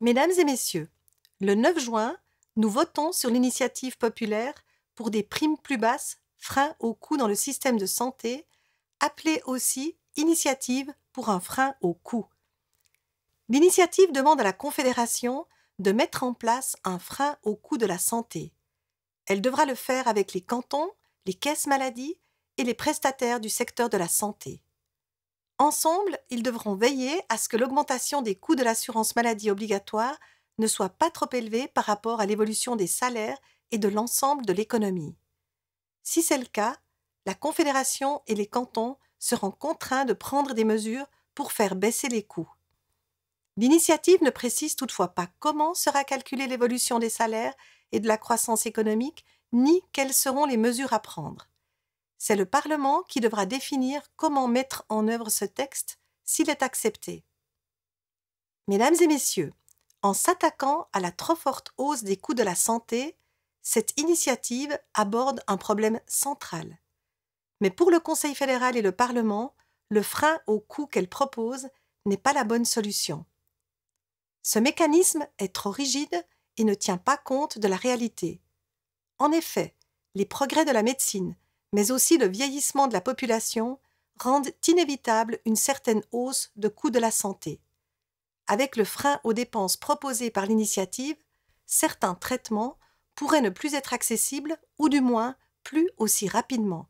Mesdames et messieurs, le 9 juin, nous votons sur l'initiative populaire pour des primes plus basses, frein au coût dans le système de santé, appelée aussi Initiative pour un frein au coût. L'initiative demande à la Confédération de mettre en place un frein au coût de la santé. Elle devra le faire avec les cantons, les caisses maladies et les prestataires du secteur de la santé. Ensemble, ils devront veiller à ce que l'augmentation des coûts de l'assurance maladie obligatoire ne soit pas trop élevée par rapport à l'évolution des salaires et de l'ensemble de l'économie. Si c'est le cas, la Confédération et les cantons seront contraints de prendre des mesures pour faire baisser les coûts. L'initiative ne précise toutefois pas comment sera calculée l'évolution des salaires et de la croissance économique, ni quelles seront les mesures à prendre. C'est le Parlement qui devra définir comment mettre en œuvre ce texte s'il est accepté. Mesdames et messieurs, en s'attaquant à la trop forte hausse des coûts de la santé, cette initiative aborde un problème central. Mais pour le Conseil fédéral et le Parlement, le frein au coût qu'elle propose n'est pas la bonne solution. Ce mécanisme est trop rigide et ne tient pas compte de la réalité. En effet, les progrès de la médecine, mais aussi le vieillissement de la population rendent inévitable une certaine hausse de coûts de la santé. Avec le frein aux dépenses proposées par l'initiative, certains traitements pourraient ne plus être accessibles ou du moins plus aussi rapidement.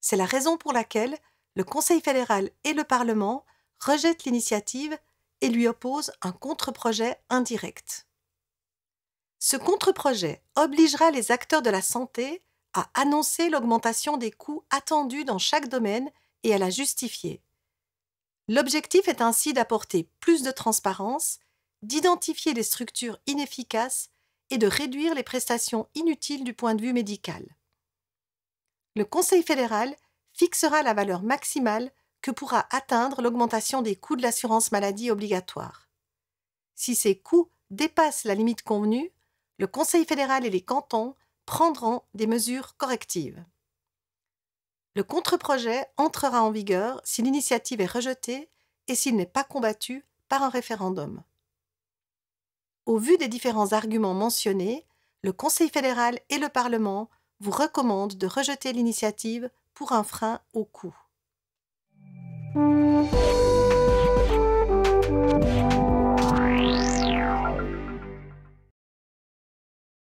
C'est la raison pour laquelle le Conseil fédéral et le Parlement rejettent l'initiative et lui opposent un contre-projet indirect. Ce contre-projet obligera les acteurs de la santé à annoncer l'augmentation des coûts attendus dans chaque domaine et à la justifier. L'objectif est ainsi d'apporter plus de transparence, d'identifier les structures inefficaces et de réduire les prestations inutiles du point de vue médical. Le Conseil fédéral fixera la valeur maximale que pourra atteindre l'augmentation des coûts de l'assurance maladie obligatoire. Si ces coûts dépassent la limite convenue, le Conseil fédéral et les cantons prendront des mesures correctives. Le contre-projet entrera en vigueur si l'initiative est rejetée et s'il n'est pas combattu par un référendum. Au vu des différents arguments mentionnés, le Conseil fédéral et le Parlement vous recommandent de rejeter l'initiative pour un frein au coût.